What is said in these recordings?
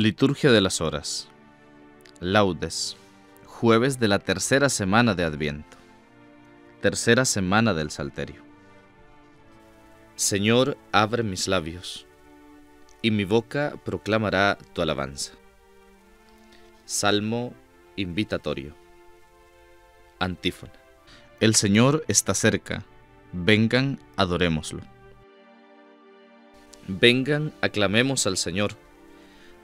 Liturgia de las Horas. Laudes. Jueves de la tercera semana de Adviento. Tercera semana del Salterio. Señor, abre mis labios, y mi boca proclamará tu alabanza. Salmo invitatorio. Antífona. El Señor está cerca, vengan, adorémoslo. Vengan, aclamemos al Señor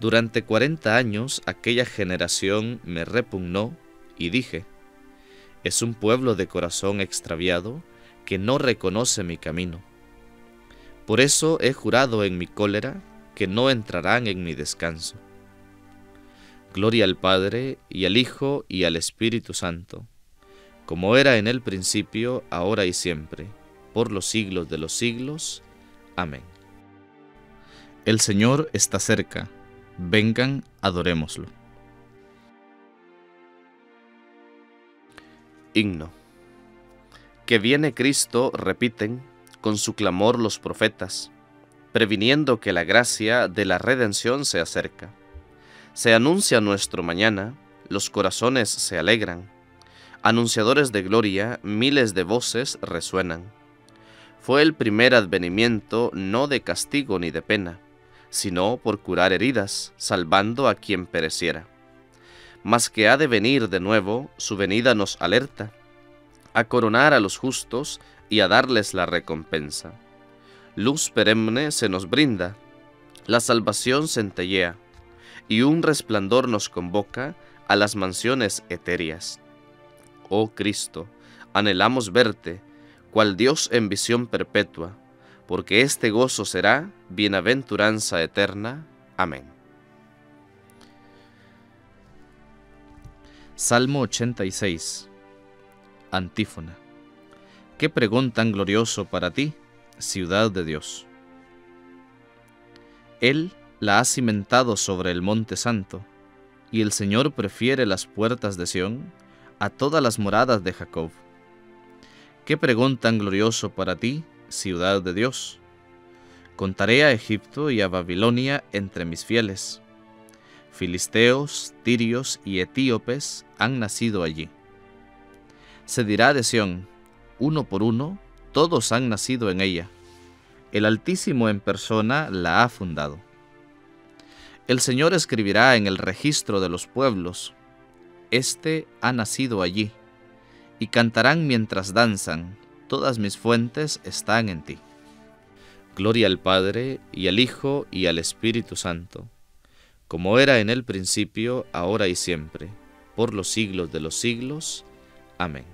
Durante cuarenta años aquella generación me repugnó y dije, es un pueblo de corazón extraviado que no reconoce mi camino. Por eso he jurado en mi cólera que no entrarán en mi descanso. Gloria al Padre y al Hijo y al Espíritu Santo, como era en el principio, ahora y siempre, por los siglos de los siglos. Amén. El Señor está cerca Vengan, adorémoslo. Himno. Que viene Cristo, repiten, con su clamor los profetas, previniendo que la gracia de la redención se acerca. Se anuncia nuestro mañana, los corazones se alegran. Anunciadores de gloria, miles de voces resuenan. Fue el primer advenimiento no de castigo ni de pena sino por curar heridas, salvando a quien pereciera. Mas que ha de venir de nuevo, su venida nos alerta, a coronar a los justos y a darles la recompensa. Luz perenne se nos brinda, la salvación centellea, y un resplandor nos convoca a las mansiones etéreas. Oh Cristo, anhelamos verte, cual Dios en visión perpetua, porque este gozo será bienaventuranza eterna. Amén. Salmo 86 Antífona Qué pregón tan glorioso para ti, ciudad de Dios. Él la ha cimentado sobre el monte santo, y el Señor prefiere las puertas de Sión a todas las moradas de Jacob. Qué pregón tan glorioso para ti, ciudad de Dios. Contaré a Egipto y a Babilonia entre mis fieles. Filisteos, tirios y etíopes han nacido allí. Se dirá de Sión, uno por uno, todos han nacido en ella. El Altísimo en persona la ha fundado. El Señor escribirá en el registro de los pueblos, Este ha nacido allí, y cantarán mientras danzan, todas mis fuentes están en ti. Gloria al Padre, y al Hijo, y al Espíritu Santo, como era en el principio, ahora y siempre, por los siglos de los siglos. Amén.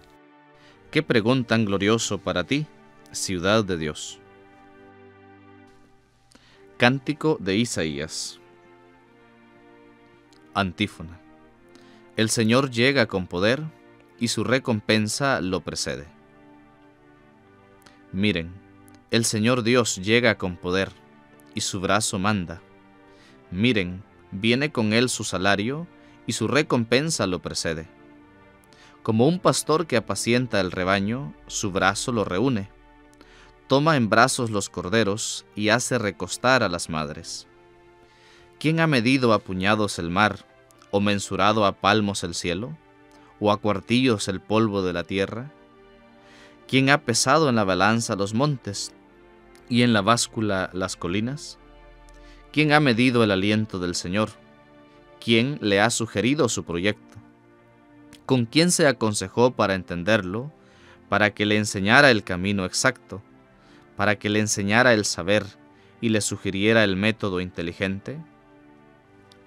Qué pregón tan glorioso para ti, ciudad de Dios. Cántico de Isaías. Antífona. El Señor llega con poder, y su recompensa lo precede. Miren, el Señor Dios llega con poder, y su brazo manda. Miren, viene con él su salario, y su recompensa lo precede. Como un pastor que apacienta el rebaño, su brazo lo reúne. Toma en brazos los corderos y hace recostar a las madres. ¿Quién ha medido a puñados el mar, o mensurado a palmos el cielo, o a cuartillos el polvo de la tierra? ¿Quién ha pesado en la balanza los montes y en la báscula las colinas? ¿Quién ha medido el aliento del Señor? ¿Quién le ha sugerido su proyecto? ¿Con quién se aconsejó para entenderlo? Para que le enseñara el camino exacto, para que le enseñara el saber y le sugiriera el método inteligente.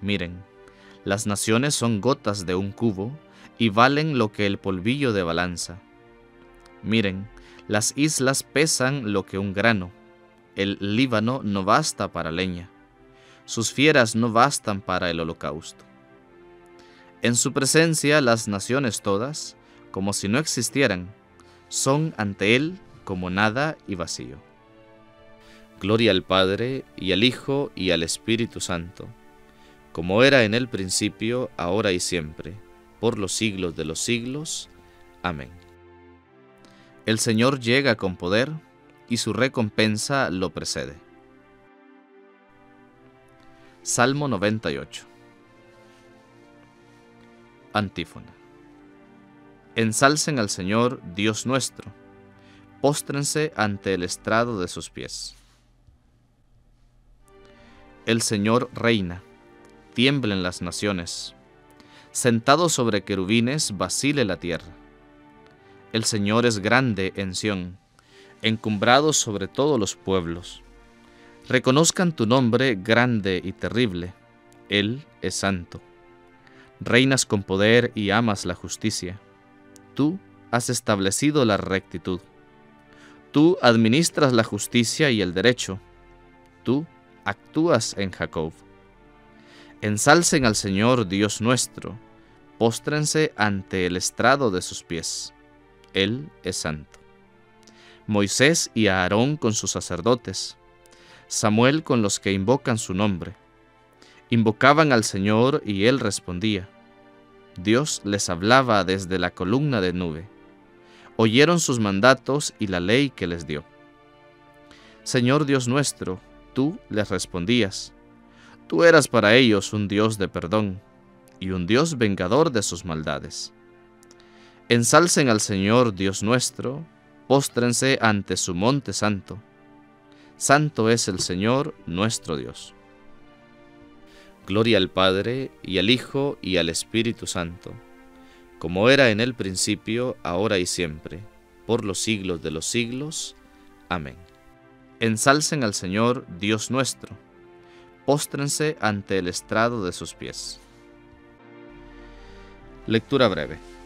Miren, las naciones son gotas de un cubo y valen lo que el polvillo de balanza. Miren, las islas pesan lo que un grano. El Líbano no basta para leña. Sus fieras no bastan para el holocausto. En su presencia las naciones todas, como si no existieran, son ante Él como nada y vacío. Gloria al Padre, y al Hijo, y al Espíritu Santo, como era en el principio, ahora y siempre, por los siglos de los siglos. Amén. El Señor llega con poder, y su recompensa lo precede. Salmo 98 Antífona. Ensalcen al Señor, Dios nuestro, póstrense ante el estrado de sus pies. El Señor reina, tiemblen las naciones, sentado sobre querubines vacile la tierra. El Señor es grande en Sión, encumbrado sobre todos los pueblos. Reconozcan tu nombre grande y terrible, Él es santo. Reinas con poder y amas la justicia. Tú has establecido la rectitud. Tú administras la justicia y el derecho. Tú actúas en Jacob. Ensalcen al Señor Dios nuestro, póstrense ante el estrado de sus pies. Él es santo. Moisés y Aarón con sus sacerdotes, Samuel con los que invocan su nombre Invocaban al Señor y Él respondía. Dios les hablaba desde la columna de nube. Oyeron sus mandatos y la ley que les dio. Señor Dios nuestro, tú les respondías. Tú eras para ellos un Dios de perdón y un Dios vengador de sus maldades. Ensalcen al Señor Dios nuestro, póstrense ante su monte santo. Santo es el Señor nuestro Dios. Gloria al Padre, y al Hijo, y al Espíritu Santo, como era en el principio, ahora y siempre, por los siglos de los siglos. Amén. Ensalcen al Señor, Dios nuestro, póstrense ante el estrado de sus pies. Lectura breve.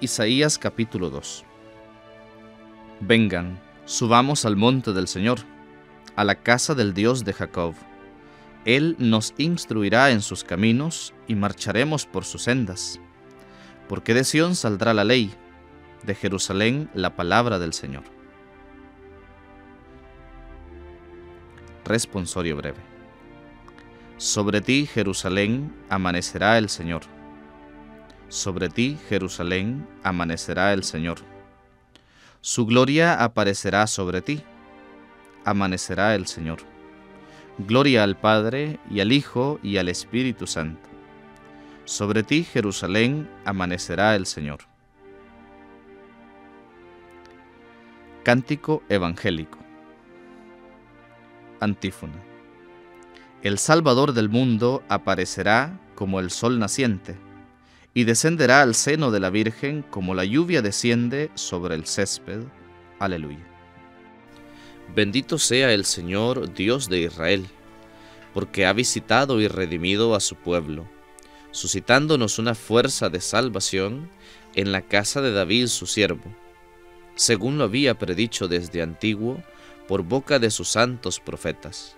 Isaías capítulo 2. Vengan, subamos al monte del Señor, a la casa del Dios de Jacob él nos instruirá en sus caminos y marcharemos por sus sendas. Porque de Sión saldrá la ley, de Jerusalén la palabra del Señor. Responsorio breve. Sobre ti, Jerusalén, amanecerá el Señor. Sobre ti, Jerusalén, amanecerá el Señor. Su gloria aparecerá sobre ti. Amanecerá el Señor Gloria al Padre, y al Hijo, y al Espíritu Santo. Sobre ti, Jerusalén, amanecerá el Señor. Cántico Evangélico. Antífona. El Salvador del mundo aparecerá como el sol naciente, y descenderá al seno de la Virgen como la lluvia desciende sobre el césped. Aleluya. Bendito sea el Señor, Dios de Israel, porque ha visitado y redimido a su pueblo, suscitándonos una fuerza de salvación en la casa de David su siervo, según lo había predicho desde antiguo por boca de sus santos profetas.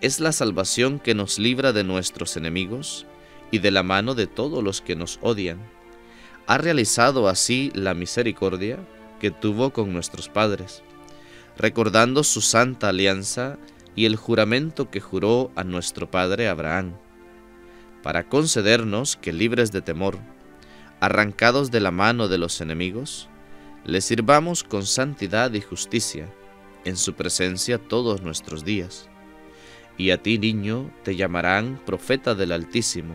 Es la salvación que nos libra de nuestros enemigos y de la mano de todos los que nos odian. Ha realizado así la misericordia que tuvo con nuestros padres recordando su santa alianza y el juramento que juró a nuestro padre Abraham, para concedernos que libres de temor, arrancados de la mano de los enemigos, le sirvamos con santidad y justicia en su presencia todos nuestros días. Y a ti, niño, te llamarán profeta del Altísimo,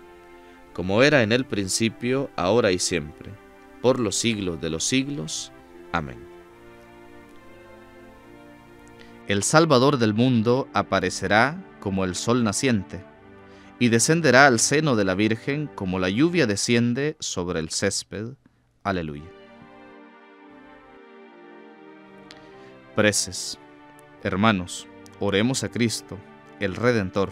como era en el principio, ahora y siempre, por los siglos de los siglos. Amén. El Salvador del mundo aparecerá como el sol naciente y descenderá al seno de la Virgen como la lluvia desciende sobre el césped. Aleluya. Preces. Hermanos, oremos a Cristo, el Redentor,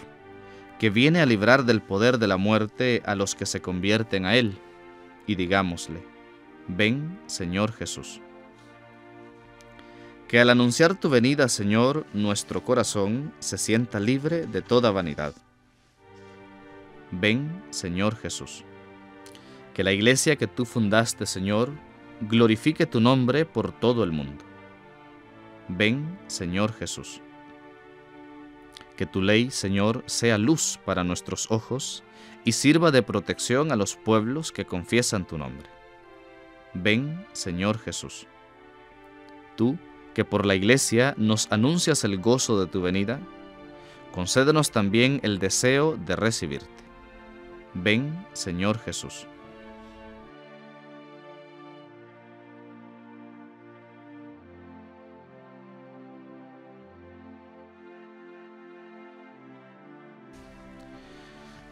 que viene a librar del poder de la muerte a los que se convierten a Él, y digámosle, ven, Señor Jesús. Que al anunciar tu venida, Señor, nuestro corazón se sienta libre de toda vanidad Ven, Señor Jesús. Que la iglesia que tú fundaste, Señor, glorifique tu nombre por todo el mundo. Ven, Señor Jesús. Que tu ley, Señor, sea luz para nuestros ojos y sirva de protección a los pueblos que confiesan tu nombre. Ven, Señor Jesús. Tú, que por la iglesia nos anuncias el gozo de tu venida, concédenos también el deseo de recibirte. Ven, Señor Jesús.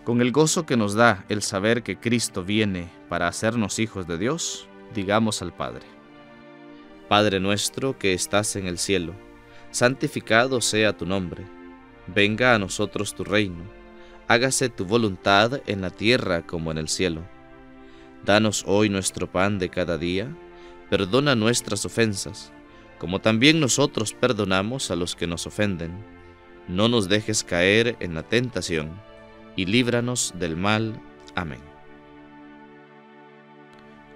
Con el gozo que nos da el saber que Cristo viene para hacernos hijos de Dios, digamos al Padre. Padre nuestro que estás en el cielo, santificado sea tu nombre, venga a nosotros tu reino hágase tu voluntad en la tierra como en el cielo. Danos hoy nuestro pan de cada día, perdona nuestras ofensas, como también nosotros perdonamos a los que nos ofenden. No nos dejes caer en la tentación, y líbranos del mal. Amén.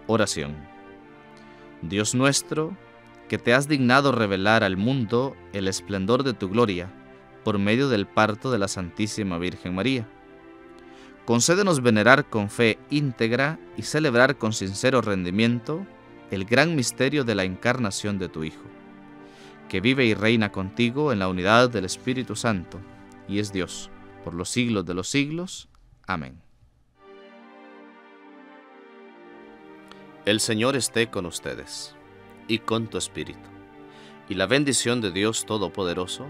Oración. Dios nuestro, que te has dignado revelar al mundo el esplendor de tu gloria, por medio del parto de la Santísima Virgen María. Concédenos venerar con fe íntegra y celebrar con sincero rendimiento el gran misterio de la encarnación de tu Hijo, que vive y reina contigo en la unidad del Espíritu Santo, y es Dios, por los siglos de los siglos. Amén. El Señor esté con ustedes, y con tu Espíritu, y la bendición de Dios Todopoderoso,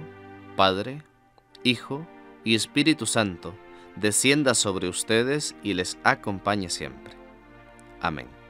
Padre, Hijo y Espíritu Santo, descienda sobre ustedes y les acompañe siempre. Amén.